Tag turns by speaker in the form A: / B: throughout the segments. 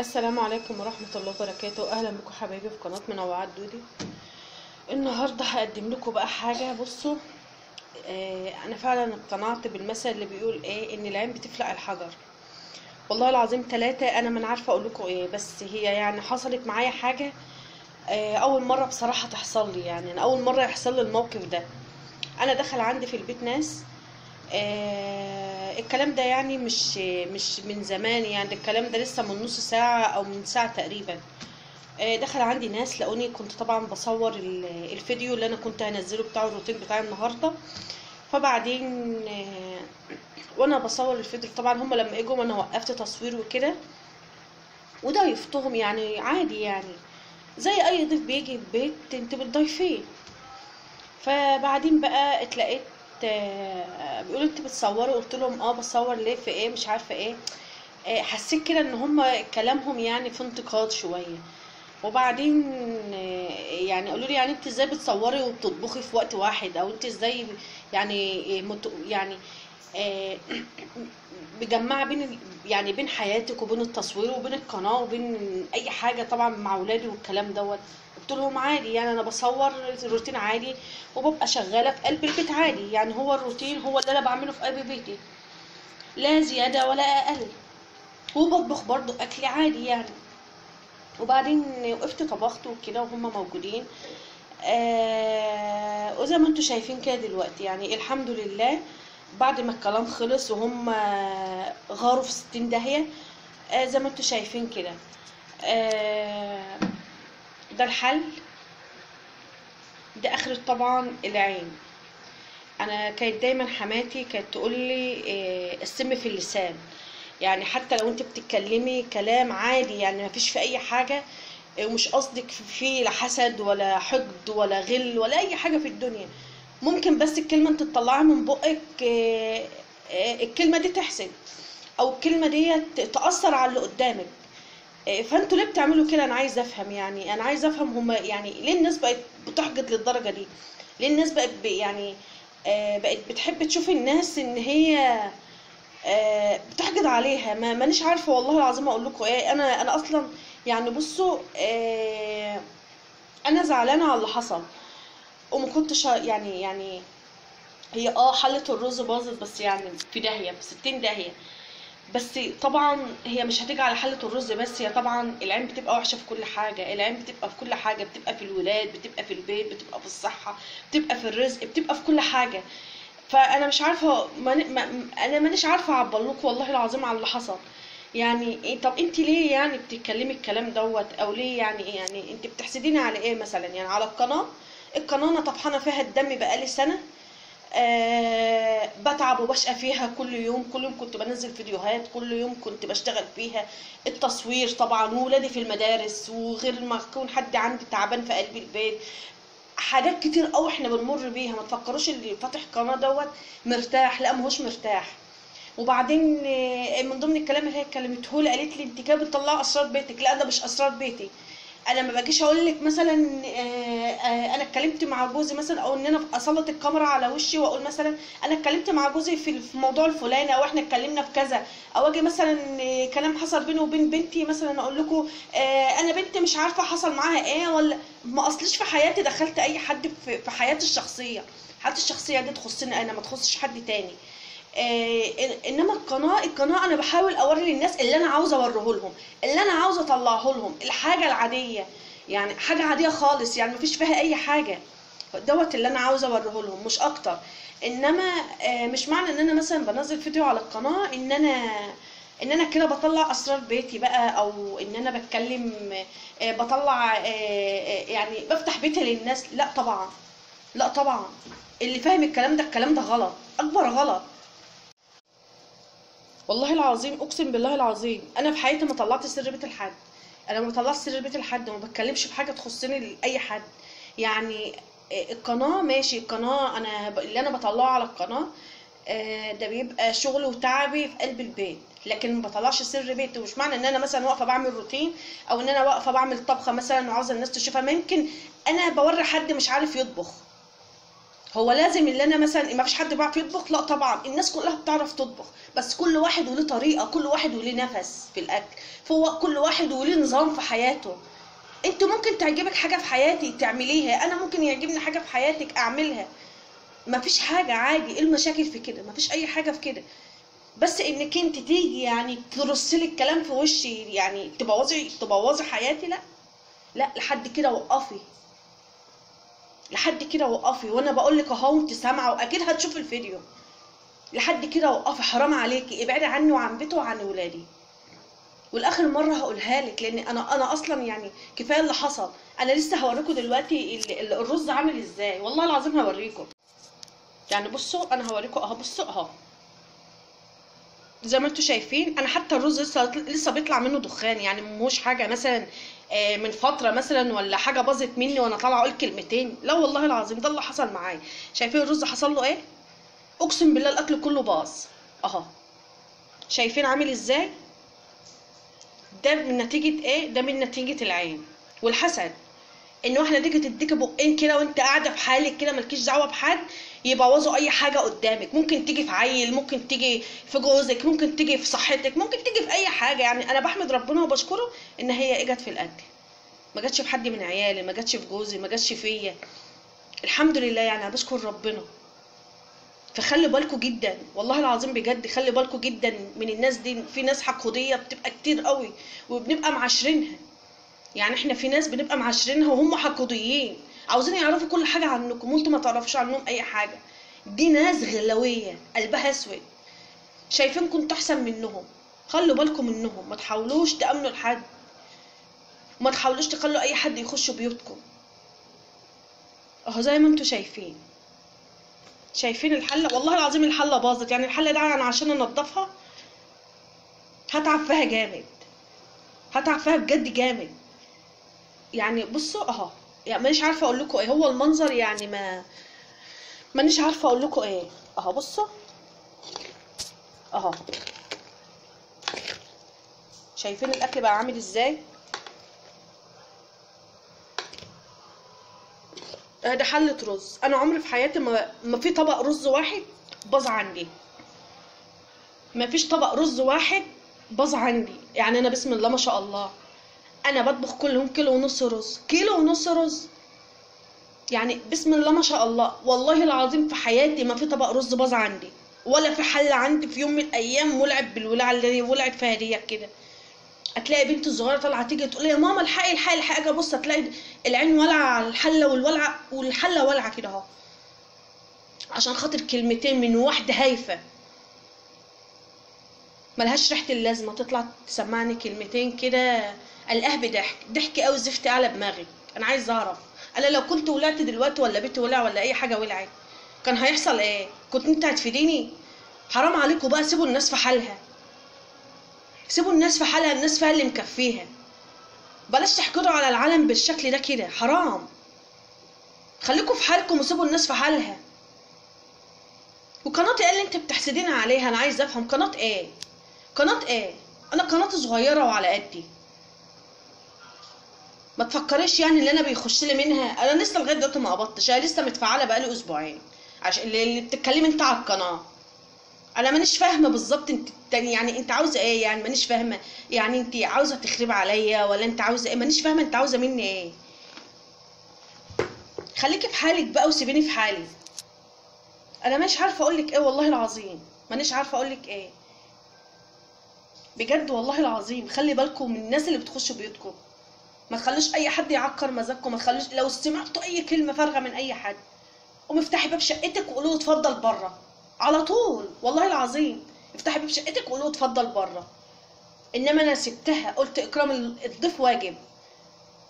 A: السلام عليكم ورحمة الله وبركاته. أهلا بكم حبايبي في قناة منوعات دودي. النهاردة هقدم لكم بقى حاجة. بصوا آه أنا فعلا اقتنعت بالمثل اللي بيقول إيه إن العين بتفلق الحجر. والله العظيم ثلاثة أنا من عارفة أقول لكم إيه بس هي يعني حصلت معايا حاجة آه أول مرة بصراحة تحصل لي يعني. أنا أول مرة يحصل لي الموقف ده. أنا دخل عندي في البيت ناس آه الكلام ده يعني مش مش من زمان يعني الكلام ده لسه من نص ساعة أو من ساعة تقريبا. آه دخل عندي ناس لقوني كنت طبعا بصور ال- الفيديو اللي أنا كنت هنزله بتاع الروتين بتاعي النهاردة. فبعدين آه وأنا بصور الفيديو طبعا هم لما إجوا أنا وقفت تصوير وكده وضيفتهم يعني عادي يعني. زي أي ضيف بيجي البيت أنت بتضيفيه. فبعدين بقى اتلقيت بيقولوا انت بتصوري قلت لهم آه بصور ليه في إيه مش عارفة إيه. آه، حسيت كده إن هم كلامهم يعني في انتقاد شوية. وبعدين آه، يعني قالوا لي يعني انت إزاي بتصوري وبتطبخي في وقت واحد؟ أو انت إزاي يعني آه، يعني آه، مجمعة بين يعني بين حياتك وبين التصوير وبين القناة وبين أي حاجة طبعا مع اولادي والكلام دوت. لهم عادي يعني أنا بصور الروتين عادي وببقى شغالة في قلب البيت عادي يعني هو الروتين هو اللي أنا بعمله في قلب بيتي. لا زيادة ولا أقل. وبطبخ برضو اكلي عادي يعني. وبعدين وقفت طبخت وكده وهم موجودين. آه وزي ما أنتم شايفين كده دلوقتي يعني الحمد لله بعد ما الكلام خلص وهم غاروا في ستين داهية آه زي ما أنتم شايفين كده. آه ده الحل ده اخرة طبعا العين. أنا كانت دايما حماتي كانت تقول لي آه، السم في اللسان. يعني حتى لو أنت بتتكلمي كلام عادي يعني ما فيش في أي حاجة آه، ومش قصدك فيه لا حسد ولا حقد ولا غل ولا أي حاجة في الدنيا. ممكن بس الكلمة أنت تطلعها من بقك آه، آه، الكلمة دي تحسد أو الكلمة دي تأثر على اللي قدامك. آه، فانتوا ليه بتعملوا كده؟ أنا عايز أفهم يعني أنا عايز أفهم هما يعني ليه الناس بقت بتحقد للدرجة دي؟ ليه الناس بقت يعني آه، بقت بتحب تشوف الناس إن هي آه، بتحقد عليها؟ ما مانيش عارفة والله العظيم أقول لكم إيه. أنا أنا أصلا يعني بصوا آه، أنا زعلانة على اللي حصل. وما كنتش يعني يعني هي آه حلة الرز باظت بس يعني في داهية في ستين داهية بس طبعا هي مش هتيجي على حلة الرز بس هي طبعا العين بتبقى وحشة في كل حاجة. العين بتبقى في كل حاجة بتبقى في الولاد بتبقى في البيت بتبقى في الصحة بتبقى في الرزق بتبقى في كل حاجة. فأنا مش عارفة ما ما أنا مانيش عارفة اعبر لكم والله العظيم على اللي حصل. يعني إيه؟ طب أنت ليه يعني بتتكلمي الكلام دوت؟ أو ليه يعني إيه يعني أنت بتحسديني على إيه مثلا؟ يعني على القناة؟ القناة أنا طفحانة فيها الدم بقالي سنة. آه بتعب وبشقى فيها كل يوم. كل يوم كنت بنزل فيديوهات كل يوم كنت بشتغل فيها. التصوير طبعا وولادي في المدارس وغير ما يكون حد عندي تعبان في قلب البيت. حاجات كتير قوي إحنا بنمر بيها. ما تفكروش اللي فاتح قناة دوت مرتاح. لا ماهوش مرتاح. وبعدين آه، من ضمن الكلام اللي هي اتكلمته لي قالت لي أنت كده بتطلعي أسرار بيتك. لا ده مش أسرار بيتي. أنا ما باجيش أقول لك مثلا آه، آه، أنا اتكلمت مع جوزي مثلا أو ان أنا اسلط الكاميرا على وشي واقول مثلا أنا اتكلمت مع جوزي في الموضوع الفلاني أو إحنا اتكلمنا في كذا. أو أجي مثلا كلام حصل بيني وبين بنتي مثلا أقول لكم آه، أنا بنتي مش عارفة حصل معاها إيه ولا ما اصليش في حياتي دخلت اي حد في حياتي الشخصية. حياتي الشخصية دي تخصني أنا ما تخصش حد تاني. إنما القناه القناة أنا بحاول أوري للناس اللي أنا عاوزه اوريه لهم اللي أنا عاوزه أطلعه لهم الحاجة العادية. يعني حاجة عادية خالص يعني مفيش فيها أي حاجة. دوت اللي أنا عاوزه اوريه لهم مش أكتر. إنما آه، مش معنى إن أنا مثلا بنزل فيديو على القناة إن أنا إن أنا كده بطلع أسرار بيتي بقى أو إن أنا بتكلم آه، بطلع آه، آه، يعني بفتح بيتي للناس. لا طبعا. لا طبعا. اللي فاهم الكلام ده الكلام ده غلط. أكبر غلط. والله العظيم أقسم بالله العظيم أنا في حياتي ما طلعت سر بيت لحد أنا ما طلعت سر بيت لحد وما بتكلمش في حاجة تخصني لأي حد. يعني آه، القناة ماشي القناة أنا اللي أنا بطلعه على القناة آه، ده بيبقى شغل وتعبي في قلب البيت. لكن ما بطلعش سر بيتي ومش معنى إن أنا مثلا واقفة بعمل روتين أو إن أنا واقفة بعمل طبخة مثلا وعاوزة الناس تشوفها. ممكن أنا بوري حد مش عارف يطبخ. هو لازم اللي أنا مثلا ما فيش حد بيعرف يطبخ؟ لا طبعا. الناس كلها بتعرف تطبخ. بس كل واحد وله طريقة كل واحد وله نفس في الأكل. فهو كل واحد وله نظام في حياته. أنت ممكن تعجبك حاجة في حياتي تعمليها. أنا ممكن يعجبني حاجة في حياتك أعملها. ما فيش حاجة عادي. إيه المشاكل في كده؟ ما فيش أي حاجة في كده. بس إنك أنت تيجي يعني ترصلي الكلام في وشي يعني تبوظي تبوظي حياتي؟ لا. لا لحد كده وقفي. لحد كده وقفي وأنا بقول لك اهو انت سامعة واكيد هتشوف الفيديو. لحد كده وقفي حرام عليكي ابعدي عني وعن بيتي وعن ولادي. والاخر مرة هقولها لك لأن أنا أنا أصلا يعني كفاية اللي حصل. أنا لسه هوريكم دلوقتي ال- ال- الرز عامل إزاي. والله العظيم هوريكم. يعني بصوا أنا هوريكم اهو بصوا اهو. زي ما أنتم شايفين أنا حتى الرز لسه لسه بيطلع منه دخان يعني مش حاجة مثلا آه، من فترة مثلا ولا حاجة باظت مني وأنا طالعة أقول كلمتين. لا والله العظيم ده اللي حصل معايا. شايفين الرز حصل له إيه؟ أقسم بالله الأكل كله باظ. أهو. شايفين عامل إزاي؟ ده من نتيجة إيه؟ ده من نتيجة العين والحسد. ان واحدة تيجي تديك بقين كده وأنت قاعدة في حالك كده مالكيش دعوة بحد يبوظوا أي حاجة قدامك. ممكن تيجي في عيل ممكن تيجي في جوزك ممكن تيجي في صحتك ممكن تيجي في أي حاجة. يعني أنا بحمد ربنا وبشكره إن هي إجت في الأكل. ما جاتش في حد من عيالي ما جاتش في جوزي ما جاتش فيا. الحمد لله يعني أنا بشكر ربنا. فخلي بالكوا جدا. والله العظيم بجد خلي بالكوا جدا من الناس دي. في ناس حقودية بتبقى كتير قوي وبنبقى معاشرينها. يعني إحنا في ناس بنبقى معاشرينها وهم حقوديين. عاوزين يعرفوا كل حاجة عنكم وانتوا ما تعرفوش عنهم أي حاجة. دي ناس غلويه قلبها أسود. شايفينكم احسن منهم. خلوا بالكم منهم. ما تحاولوش تأمنوا لحد. ما تحاولوش تخلوا أي حد يخش بيوتكم. أهو زي ما أنتوا شايفين. شايفين الحلة؟ والله العظيم الحلة باظت. يعني الحلة دي أنا عشان أنضفها هتعب فيها جامد. هتعب فيها بجد جامد. يعني بصوا أهو. يعني مانيش عارفة أقول لكم إيه. هو المنظر يعني ما مانيش عارفة أقول لكم إيه. أهو بصوا. أهو. شايفين الأكل بقى عامل إزاي؟ آه ده حلة رز. أنا عمري في حياتي ما ما في طبق رز واحد باظ عندي. ما فيش طبق رز واحد باظ عندي. يعني أنا بسم الله ما شاء الله. أنا بطبخ كل يوم كيلو ونص رز. كيلو ونص رز. يعني بسم الله ما شاء الله. والله العظيم في حياتي ما في طبق رز باظ عندي. ولا في حل عندي في يوم من الأيام ولعت بالولعه اللي ولعت فيها دي كده. هتلاقي بنت صغيرة طالعة تيجي تقول يا ماما الحقي الحقي الحقي. أجي أبص هتلاقي العين ولعه على الحلة والولعة والحلة ولعة كده أهو. عشان خاطر كلمتين من واحدة هايفة. ملهاش ريحة اللازمة. تطلع تسمعني كلمتين كده. القهب ضحك ضحك قوي زفت على دماغي أنا عايز أعرف. أنا لو كنت ولعت دلوقتي ولا بيتي ولع ولا أي حاجة ولعت كان هيحصل إيه؟ كنت أنت هتفيديني؟ حرام عليكم بقى سيبوا الناس في حالها. سيبوا الناس في حالها الناس فيها اللي مكفيها. بلاش تحقدوا على العالم بالشكل ده كده. حرام. خليكم في حالكم وسيبوا الناس في حالها. وقناة إيه اللي أنت بتحسدين عليها؟ أنا عايز أفهم قناة إيه؟ قناة إيه؟ أنا قناتي صغيرة وعلى قدي. ما تفكريش يعني اللي أنا بيخش لي منها؟ أنا لسه لغاية دلوقتي ما قبضتش أنا لسه متفعلة بقالي أسبوعين. عشان اللي بتتكلمي أنت على القناة. أنا مانيش فاهمة بالظبط أنت يعني أنت عاوزة إيه يعني؟ مانيش فاهمة. يعني أنت عاوزة تخربي عليا ولا أنت عاوزة إيه؟ مانيش فاهمة أنت عاوزة مني إيه. خليكي في حالك بقى وسيبيني في حالي. أنا مش عارفة أقول لك إيه والله العظيم. مانيش عارفة أقول لك إيه. بجد والله العظيم. خلي بالكم من الناس اللي بتخش بيوتكم. ما تخلوش أي حد يعكر مزاجكم ما تخلوش لو سمعتوا أي كلمة فارغة من أي حد قومي افتحي باب شقتك وقولوا له اتفضل بره. على طول والله العظيم. افتحي باب شقتك وقولوا له اتفضل بره. إنما أنا سبتها قلت إكرام الضيف واجب.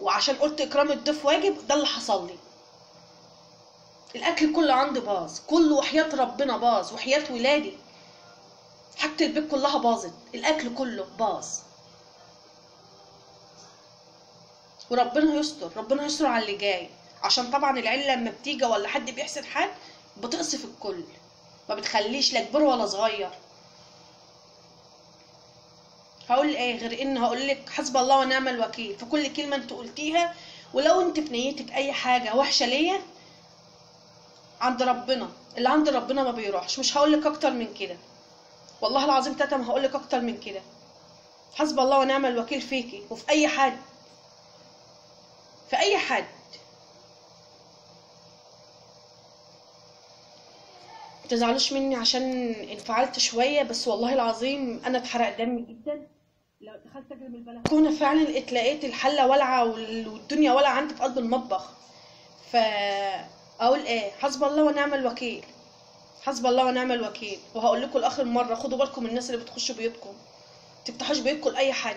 A: وعشان قلت إكرام الضيف واجب ده اللي حصل لي. الأكل كله عندي باظ كله وحياة ربنا باظ وحياة ولادي. حاجة البيت كلها باظت الأكل كله باظ. وربنا يستر ربنا يستر على اللي جاي. عشان طبعا العيله لما بتيجي ولا حد بيحسد حد بتقصف الكل. ما بتخليش لا كبير ولا صغير. هقول إيه غير ان هقول لك حسب الله ونعم الوكيل. في كل كلمة أنت قلتيها ولو أنت في نيتك أي حاجة وحشة ليا عند ربنا. اللي عند ربنا ما بيروحش. مش هقول لك أكتر من كده. والله العظيم تاتا ما هقول لك أكتر من كده. حسب الله ونعم الوكيل فيكي وفي أي حد. في اي حد متزعلوش مني عشان انفعلت شوية بس والله العظيم أنا اتحرق دمي جدا. لو دخلت أجري من البلكونه فعلا اتلاقيت الحلة والعة وال- والدنيا والعة عندي في قلب المطبخ. فاقول إيه؟ حسب الله ونعم الوكيل. حسب الله ونعم الوكيل. وهقول لكم لآخر مرة خدوا بالكم من الناس اللي بتخشوا بيوتكم. تفتحوش بيوتكم لأي حد.